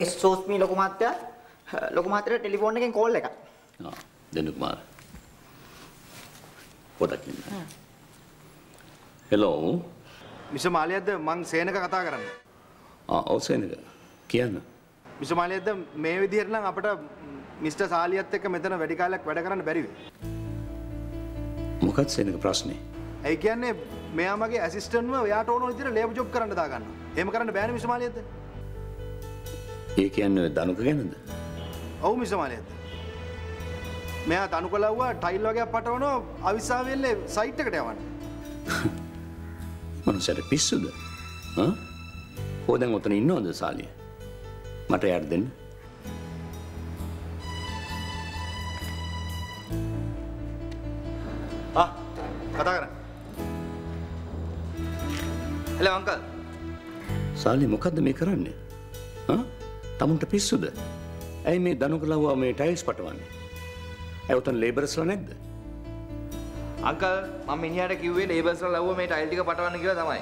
එක්ස්කෝස් මී ලොකු මහත්තයා ලොකු මහත්තයාට ටෙලිෆෝන් එකෙන් කෝල් එකක්. ආ දෙන්න කුමාර. පොඩක් ඉන්න. හෙලෝ. මිස මාලියද්ද මං සේනක කතා කරන්න. ආ ඔව් සේනක. කියන්න. මිස මාලියද්ද මේ විදිහට නම් අපිට මිස්ටර් සාලියත් එක්ක මෙතන වැඩි කාලයක් වැඩ කරන්න බැරි වෙයි. මොකක්ද සේනක ප්‍රශ්නේ? ඇයි කියන්නේ මෙයා මගේ ඇසිස්ටන්ට්ව එයාට ඕන විදිහට ලේබර් ජොබ් කරන්න දාගන්නවා. එහෙම කරන්න බෑනේ මිස මාලියද්ද? ඒ කියන්නේ දනුක ගැනද? ඔව් මිස මාලියද්ද. මෙයා තනුක ලව්වා ටයිල් වගේ පටවනවා අවිස්සාවෙල්ලේ සයිට් එකට යවන්න. මනුස්සයට පිස්සුද? හා? ඕ දැන් ඔතන ඉන්නවද සාලිය? මට යාට දෙන්න. ආ කතා කරන්න. Hello uncle. සාලිය මොකද්ද මේ කරන්නේ? හා? තමුන්ට පිස්සුද? ඇයි මේ දනුක ලව්වා මේ ටයිල්ස් පටවන්නේ? ඇයි උතන ලේබර්ස්ලා නැද්ද? අංකල් මම මිනිහාට කිව්වේ ලේබර්ස්ලා ලව්ව මේ ටයිල් ටික පටවන්න කියලා තමයි.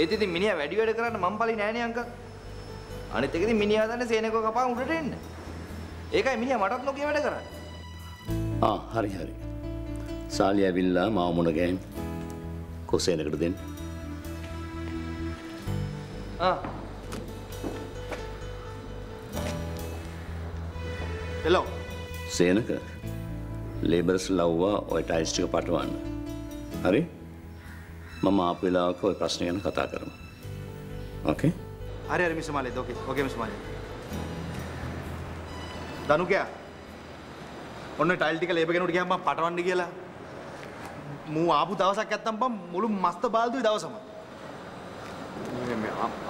ඒත් ඉතින් මිනිහා වැඩි වැඩ කරන්න මම පලි නෑනේ අංකල්. අනිත් එක ඉතින් මිනිහා දන්නේ සේනකෝ කපා උඩට එන්න. ඒකයි මිනිහා මටත් නොකිය වැඩ කරන්නේ. ආ හරි හරි. සාලිය ඇවිල්ලා මාව මුණ ගැහෙන් කොසේනකට දෙන්න. ආ හෙලෝ සේනක ලේබර්ස් ලව්වා ඔය ටයිල්ස් ටික පටවන්න. හරි? මම ආපු වෙලාවක ඔය ප්‍රශ්න ගැන කතා කරමු. ඕකේ? හරි හරි මිස් මාලියද්ද ඕකේ ඕකේ මිස් මාලියද්ද. දනුකයා ඔන්න ටයිල් ටික ලේබර් කෙනෙකුට ගියාම මම පටවන්න කියලා මූ ආපු දවසක් නැත්තම් බම් මුළු මස්ත බාල්දුයි දවසම.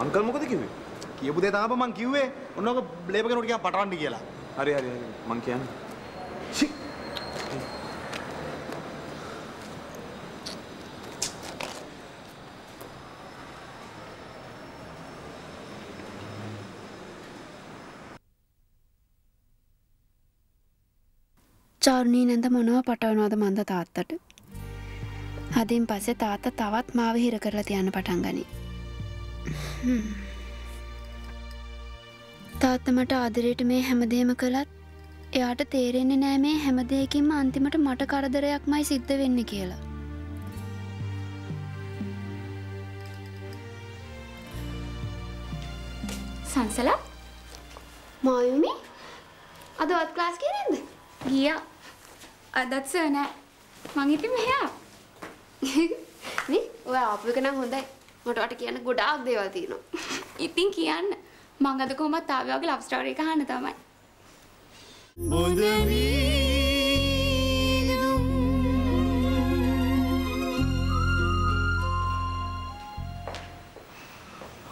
අංකල් මොකද කිව්වේ? කියපු දේ තමයි මං කිව්වේ. ඔන්න ඔක ලේබර් කෙනෙකුට ගියාම පටවන්න කියලා. හරි හරි හරි මං කියන්නේ. ෂි චාරුණී නැඳ මොනව පටවනවද මන්ද තාත්තට. හදින් පස්සේ තාත්ත තවත් මාව හිර කරලා තියන්න පටන් ගනි. තාත්ත මට ආදරයට මේ හැමදේම කළත් එයාට තේරෙන්නේ නෑ මේ හැමදේකින්ම අන්තිමට මට කරදරයක්මයි සිද්ධ වෙන්න කියලා. සංසලා මායුමි අදවත් ක්ලාස් කියනෙද? ගියා අදත් සර් නෑ මං ඉතින් මෙහා මේ ඔය ආපු එක නම් හොඳයි. මට වට කියන්න ගොඩාක් දේවල් තියෙනවා. ඉතින් කියන්න මං අද කොහොමත් ආවේ වගේ ලව් ස්ටෝරි එක අහන්න තමයි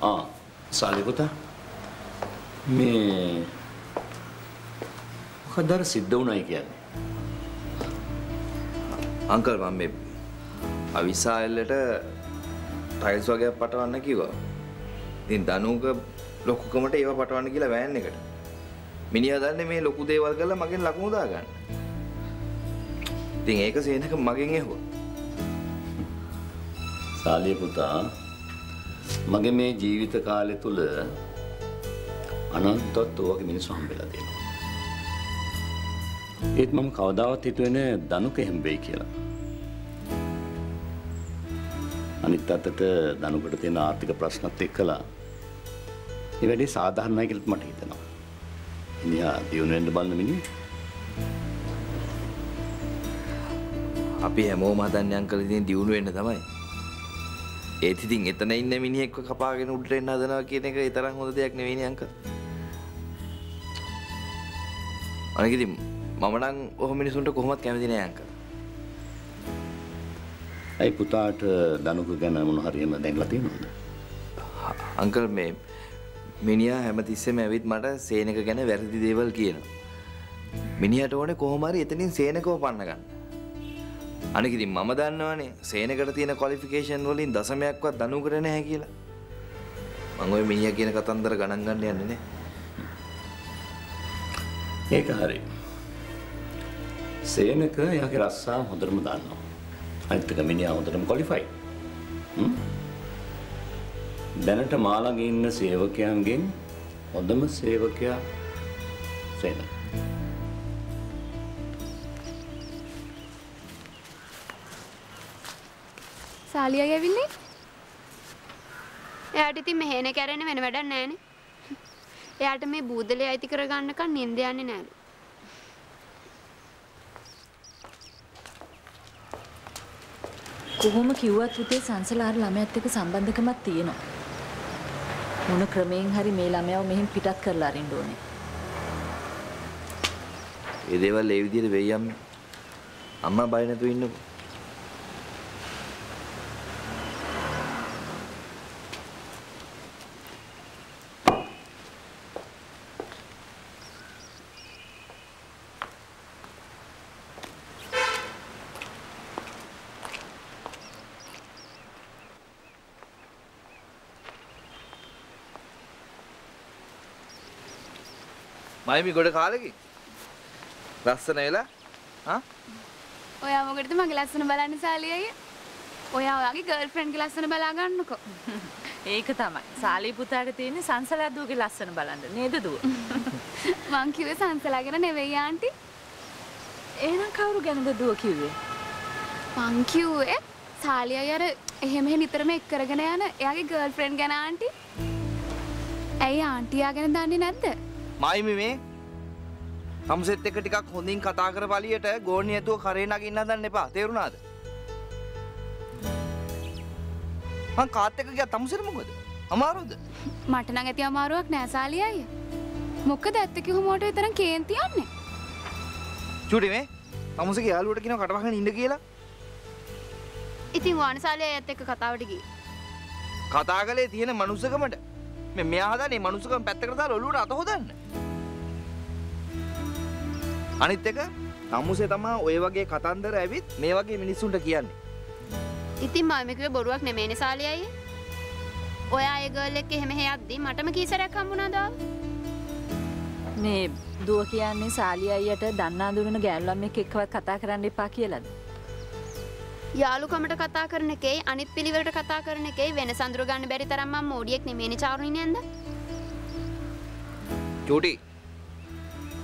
ආ සාලිය පුතා මේ මොකද අර සිද්ධ වුණයි කියන්නේ? අංකල් මම මේ අවිසායල්ලට ටයිල්ස් වගේ පටවන්න කිව්වා. ඉතින් දනුක ලොකුකමට ඒව පටවන්න කියලා වෑන් එකට. මිනිහා දන්නේ මේ ලොකු දේවල් කරලා මගෙන් ලකුණු දාගන්න. ඉතින් ඒක සේනක මගෙන් ඇහුවා. සාලිය පුතා මගේ මේ ජීවිත කාලය තුල අනන්තවත් ඔයගේ මිනිස්සු හම්බෙලා තියෙනවා. ඒත් මම කවදාවත් හිතුවේ නෑ දනුක එහෙම වෙයි කියලා. අනිත් අතට දනුකට තියෙන ආර්ථික ප්‍රශ්නත් එක්කලා ඒ වැඩේ සාධාරණයි කියලාත් මට හිතෙනවා. ඉනියා දියුණු වෙන්න බලන මිනිහෙක්. අපි හැමෝම හදන්නේ අංකල් ඉතින් දියුණු වෙන්න තමයි. ඒත් ඉතින් එතන ඉන්න මිනිහෙක්ව කපාගෙන උඩට එන්න හදනවා කියන එක ඒ තරම් හොඳ දෙයක් නෙවෙයිනේ අංකල්. අනික ඉතින් මම නම් ඔහොම මිනිසුන්ට කොහොමත් කැමති නෑ අංකල්. ඇයි පුතාට දනුක ගැන මොන හරි එහෙම දැනලා තියෙනවද? අංකල් මේ මිනිහා හැමතිස්සෙම ඇවිත් මට සේනක ගැන වැරදි දේවල් කියනවා. මිනිහට ඕනේ කොහොම හරි එතනින් සේනකව පන්න ගන්න. අනික ඉතින් මම දන්නවනේ සේනකට තියෙන ක්වොලිෆිකේෂන් වලින් දශමයක්වත් දනුකට නැහැ කියලා. මම ওই මිනිහා කියන කතන්දර ගණන් ගන්න යන්නේ නැහැ. ඒක හරි. සේනක එයාගේ රස්සා හොඳටම දන්නවා. අනිත් එක මිනිහා හොඳටම ක්වොලිෆයි. දැනට මා ළඟ ඉන්න සේවකයන්ගෙන් හොඳම සේවකයා සේන. සාලිය ඇවිල්ලේ එයාට ඉතින් මෙහෙන කැරෙන වෙන වැඩක් නෑනේ එයාට මේ බූදලේ අයිති කරගන්නකන් නින්ද යන්නේ නෑලු කොහොම කිව්වත් පුතේ සංසලාර ළමයාත් එක්ක සම්බන්ධකමක් තියෙනවා. මොන ක්‍රමයෙන් හරි මේ ළමයාව මෙහෙන් පිටත් කරලා අරින්න ඕනේ. ඒ දේවල් ඒ විදිහට වෙයි අම්මේ. අම්මා බය නැතුව ඉන්නකෝ. මයිමි ගොඩ කාලෙකින් ලස්සන වෙලා? හා ඔයා මොකටද මගේ ලස්සන බලන්න සාලියයි ඔයා ඔයාගේ ගර්ල් ෆ්‍රෙන්ඩ්ගේ ලස්සන බලා ගන්නකෝ. ඒක තමයි. සාලී පුතාට තියෙන්නේ සංසලා දුවගේ ලස්සන බලන්න. නේද දුව? මං කිව්වේ සංසලා ගැන නෙවෙයි ආන්ටි. එහෙනම් කවුරු ගැනද දුව කිව්වේ? මං කිව්වේ සාලියයි අර එහෙම එහෙ නිතරම එක් කරගෙන යන එයාගේ ගර්ල් ෆ්‍රෙන්ඩ් ගැන ආන්ටි. ඇයි ආන්ටි යා ගැන දන්නේ නැද්ද මයිමි මේ. තමුසෙත් එක ටිකක් හොඳින් කතා කර පලියට ගෝණි ඇතුව කරේ නගින්න හදන්න එපා. තේරුණාද? මං කාත් එක්ක ගියා තමුසෙට මොකද? අමාරුද? මට නම් ඇති අමාරුවක් නෑ සාලියයි මොකද ඇත්ත කිව්වමෝට විතරක් කේන්ති යන්නේ? චුටි මේ. තමුසගේ යාළුවට කියනවා කටවහගෙන ඉන්න කියලා. ඉතින් වානසාලය ඇත් එක්ක කතාවට ගියේ. කතා කළේ තියෙන මනුස්සකමට මේ මෙයා හදන්නේ මනුස්සකම පැත්තකට දාලා ඔලුවට අත හොදන්න. අනිත් එක තමුසේ තමා ඔය වගේ කතන්දර ඇවිත් මේ වගේ මිනිස්සුන්ට කියන්නේ. ඉතින් මාමිකුවේ බොරුවක් නෙමේනේ සාලියයි ඔයා ඒ ගර්ල් එක්ක එහෙම හැයද්දි මටම කීසරයක් හම්බුණාද? මේ දුව කියන්නේ සාලී අයියට දන්නා දුරන ගෑනු ළමෙක් එක්කවත් කතා කරන්න එපා කියලාද? යාළුකමට කතා කරන එකේ අනිත් පිළිවෙලට කතා කරන එකේ වෙනස අඳුර ගන්න බැරි තරම් මම මෝඩියෙක් නෙමේනේ චාරුණී නේද? චූටි.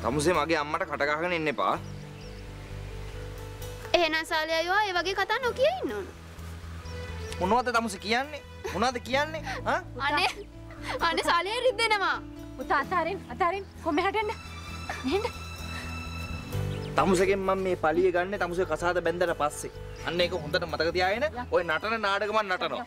තමුසේ මගේ අම්මට කටගහගෙන ඉන්න එපා. එහෙනම් සාලිය අයියා ඒ වගේ කතා නොකිය ඉන්න ඕන මොනවද තමුසේ කියන්නේ? මොනවද කියන්නේ? ආ අනේ අනේ සාලිය රිද්දෙනවා. පුතා අතාරින් අතාරින් කොහොම හැටෙන්න? මෙහෙන්න. තමුසගෙන් මම මේ පලිය ගන්න තමුසේ කසාද බැන්දට පස්සේ. අන්න ඒක හොඳට මතක තියාගෙන ඔය නටන නාටකමක් නටනවා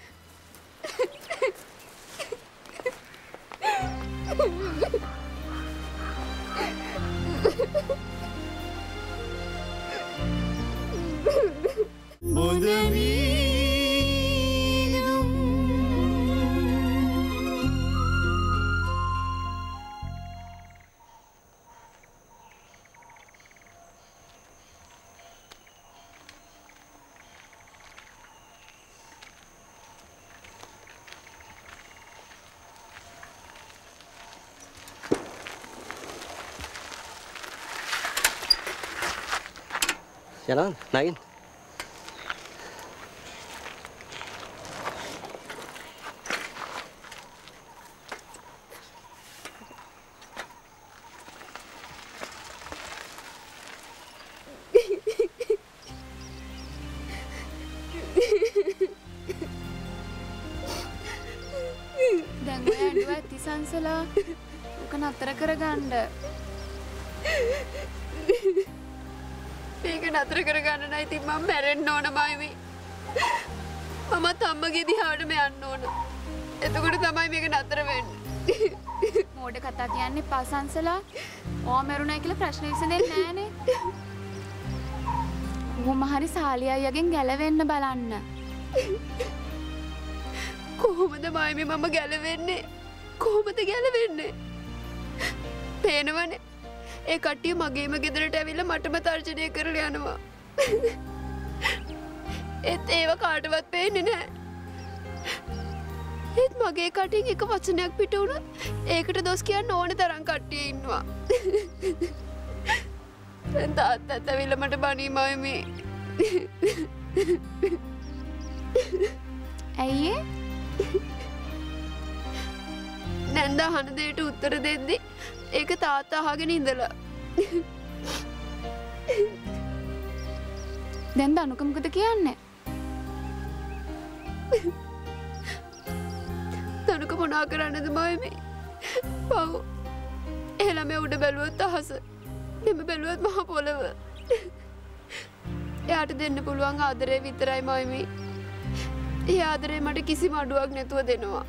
යනවා නගින් දැන් ඔය ඇඬුව ඇති සංසලා ඕක නතර කරගන්න මේක නතර කරගන්න නම් ඉතින් මම මැරෙන්න ඕන මයිමි. මමත් අම්මගේ දිහාටම යන්න ඕන. එතකොට තමයි මේක නතර වෙන්නේ. මෝඩ කතා කියන්නේ පසංසලා. ඕ මැරුණයි කියලා ප්‍රශ්න විසඳෙන්නේ නෑනේ කොහොම හරි සාලිය අයියගෙන් ගැලවෙන්න බලන්න. කොහොමද මයිමි මම ගැලවෙන්නේ? කොහොමද ගැලවෙන්නේ? පේනවනේ ඒ කට්ටිය මගේම ගෙදරට ඇවිල්ලා මටම තර්ජනය කරලා යනවා. ඒත් ඒව කාටවත් පේන්නේ නැහැ. ඒත් මගේ කටින් එක වචනයක් පිට වුණොත් ඒකට දොස් කියන්න ඕන තරම් කට්ටිය ඉන්නවා. දැන් තාත්තත් ඇවිල්ලා මට බනී මයිමි ඇයි ඒ? නැන්ද අහන දෙයට උත්තර දෙද්දි ඒක තාත්තා අහගෙන ඉඳලා. දැන් දනුකමකද කියන්නේ? තනුක මොනා කරන්නද මයමි පව්. එහළම උඩ බැලුවොත් අහස. දෙම බැලුවත් මහ පොළව. එයාට දෙන්න පුළුවන් ආදරය විතරයි මයමි ඒ ආදරේ මට කිසි මඩුවක් නැතුව දෙනවා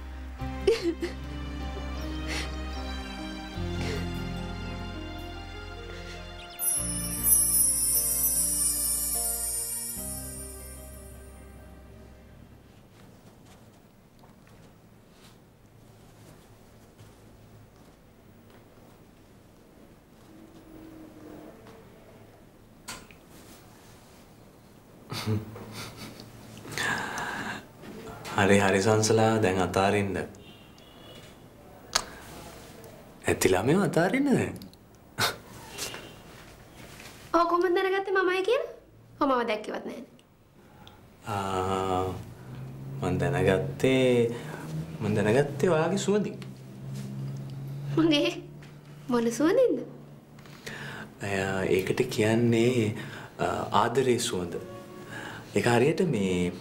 හරි හරි සංසලා දැන් අතාරින්න. ඇතිලා මේ අතාරින්න දැන්. ඔව් කොහොමද දැනගත්තේ මමයි කියලා? මම දැක්කවත් නැහැ. ආ මන් දැනගත්තේ මන් දැනගත්තේ ඔයාගේ සුවඳින්. මගේ මොන සුවඳින්ද? ඒකට කියන්නේ ආදරේ සුවඳ. ඒක හරියට මේ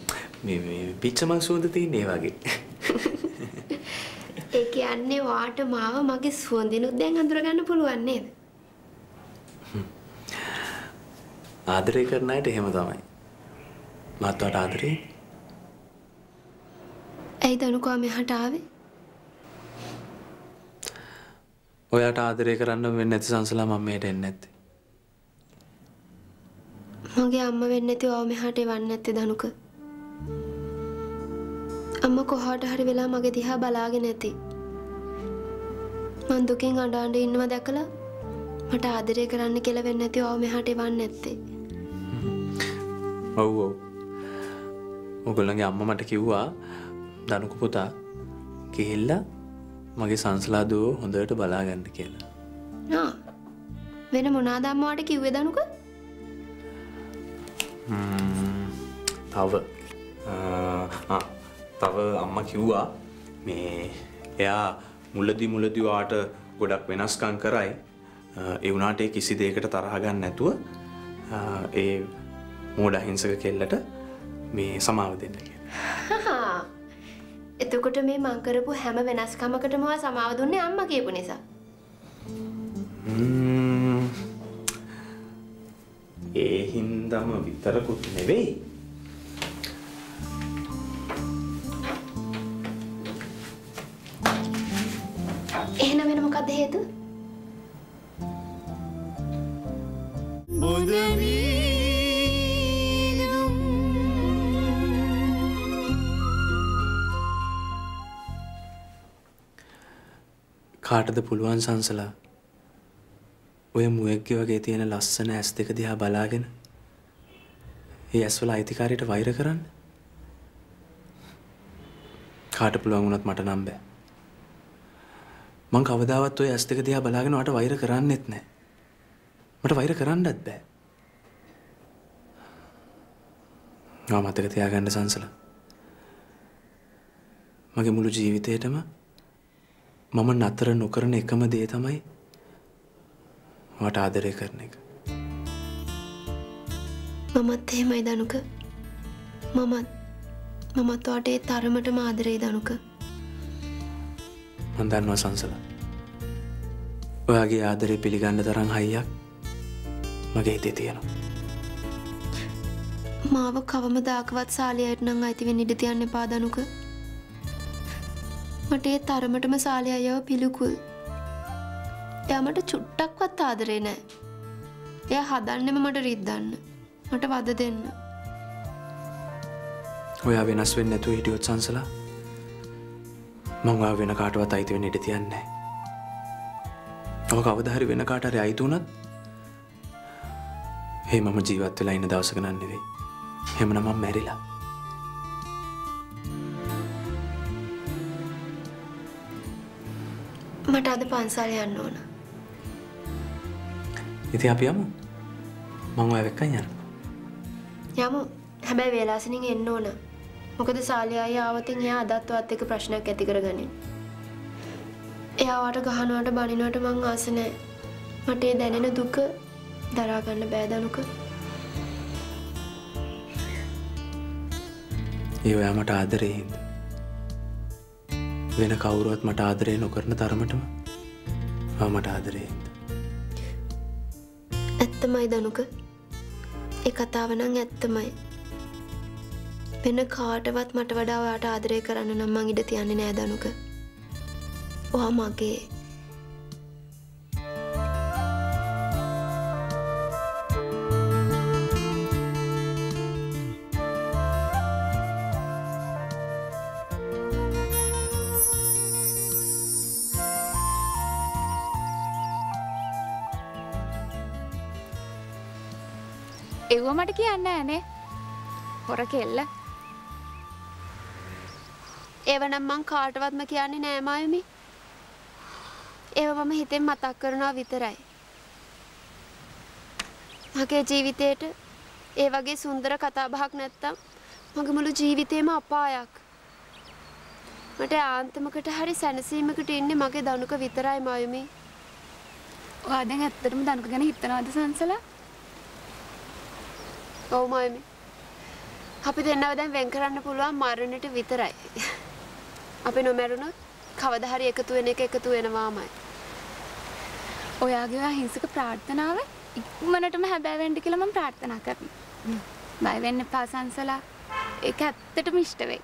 මේ මේ පිච්චමල් සුවඳ තියෙන ඒ වගේ. ඒ කියන්නේ වාට මාව මගේ සුවඳිනුත් දැන් අඳුරගන්න පුළුවන් නේද? ආදරේ කරන අයට එහෙම තමයි. මාත් වට ආදරේ. ඇයි දනුකෝ මෙහාට ආවේ? ඔයාට ආදරේ කරන්න වෙන්නේ නැති සංසලා මම මෙහෙට එන්නේ නැත්තේ. මගේ අම්මා වෙන්නේ නැති ඔව මෙහාට එවන්නේ නැත්තේ දනුක. අම්මා කොහාට හරි වෙලා මගේ දිහා බලාගෙන ඇති. මං දුකින් අඬ අඬ ඉන්නවා දැකලා මට ආදරය කරන්න කියලා වෙන්නේ නැති ඔව මෙහාට එවන්නේ නැත්තේ. ඔව් ඔව්. ඔයගොල්ලන්ගේ අම්මා මට කිව්වා දනුක පුතා ගිහිල්ලා මගේ සංසලා දුව හොඳට බලාගන්න කියලා. ආ වෙන මොනවාද අම්මාට කිව්වේ දනුක? ම්ම්, තව තව අම්මා කිව්වා මේ එයා මුලදි මුලදි වාට ගොඩක් වෙනස්කම් කරයි ඒ වුණාට ඒ කිසි දෙයකට තරහ ගන්න නැතුව ඒ මෝඩ අහිංසක කෙල්ලට මේ සමාව දෙන්න කියලා. එතකොට මේ මං කරපු හැම වෙනස්කමකටම ඔයා සමාව දුන්නේ අම්මා කියපු නිසා. ඒ හින්දම විතරකුත් නෙවෙයි මොකක්ද හේතුව? කාටද පුළුවන් සංසලා ඔය මුවෙක්ගේ වගේ තියෙන ලස්සන ඇස් දෙක දිහා බලාගෙන ඒ ඇස්වල අයිතිකාරයට වෛර කරන්න? කාට පුළුවන් වුණත් මට නම් බෑ මං කවදාවත් ඔය ඇස් දෙක දිහා බලාගෙන වට වෛර කරන්නෙත් නෑ මට වෛර කරන්නත් බෑ ආ මතක තියාගන්න සංසලා මගේ මුළු ජීවිතේටම මම නතර නොකරන එකම දේ තමයි වට ආදරය කරන එක. මමත් එහෙමයි දනුක. මමත් මමත් වාට ඒ තරමටම ආදරේ දනුක. මන් දන්නවා සංසලා. ඔයාගේ ආදරය පිළිගන්න තරම් හයියක් මගේ හිතේ තියෙනවා. මාව කවම දාකවත් සාලයට නම් අයිති වෙන්න ඉඩ තියන්න එපා දනුක. මට ඒ තරමටම සාලය අයව පිළිකුල්. එයා මට චුට්ටක්වත් ආදරේ නෑ. එයා හදන්නෙම මට රිද්දන්න. මට වද දෙන්න. ඔයා වෙනස් වෙන්නේ නැතුව හිටියොත් සංසලා මං ඔයා වෙන කාටවත් අයිති වෙන්න ඉඩ තියන්නේ නැහැ. ඔය කවදා හරි වෙන කාට හරි අයිති වුණත් ඒ මම ජීවත් වෙලා ඉන්න දවසක නන් නෙවෙයි. එහෙමනම් මම මැරිලා. මට අද පන්සල් යන්න ඕන. ඉතින් අපි යමු. මං ඔයා එක්කන් යනවා. යමු. හැබැයි වේලාසනින් එන්න ඕන. මොකද සාලය අය ආවතින් එයා අදත් ඔයත් එක්ක ප්‍රශ්නයක් ඇති කරගන්නේ. එයාට ගහනවට බනිනවට මං ආස නෑ. මට ඒ දැනෙන දුක දරා ගන්න බෑ දනුක. ඒ ඔයා මට ආදරේ හින්ද. වෙන කවුරුවත් මට ආදරේ නොකරන තරමටම ඔයා මට ආදරේ හින්ද. ඇත්තමයි දනුක. ඒ කතාව නම් ඇත්තමයි. වෙන කාටවත් මට වඩා ඔයාට ආදරය කරන්න නම් මං ඉඩ තියන්නේ නෑ දනුක. ඔයා මගේ. එව්ව මට කියන්න ෑනේ හොර කෙල්ල ඒවනම් මං කාටවත්ම කියන්නේ නෑමයමි. ඒව මම හිතෙන් මතක් කරනවා විතරයි. මගේ ජීවිතයට ඒ වගේ සුන්දර කතාබහක් නැත්තම් මගේ මුළු ජීවිතේම අපායක්. මට ආන්තමකට හරි සැනසීමකට ඉන්නේ මගේ දනුක විතරයි මයුමි. ඔයා දැන් ඇත්තටම දනුක ගැන හිතනවද සංසලා ඔව් මයුමි. අපි දෙන්නව දැන් වෙන් කරන්න පුළුවන් මරණයට විතරයි. අපි නොමැරුණොත් කවදා හරි එකතු වෙන එක එකතු වෙනවාමයි. ඔයාගේ අහිංසක ප්‍රාර්ථනාව ඉක්මනටම හැබෑවෙන්ඩ කියලා මම ප්‍රාර්ථනා කරන. බය වෙන්න එපා සංසලා ඒක ඇත්තටම ඉෂ්ට වෙයි.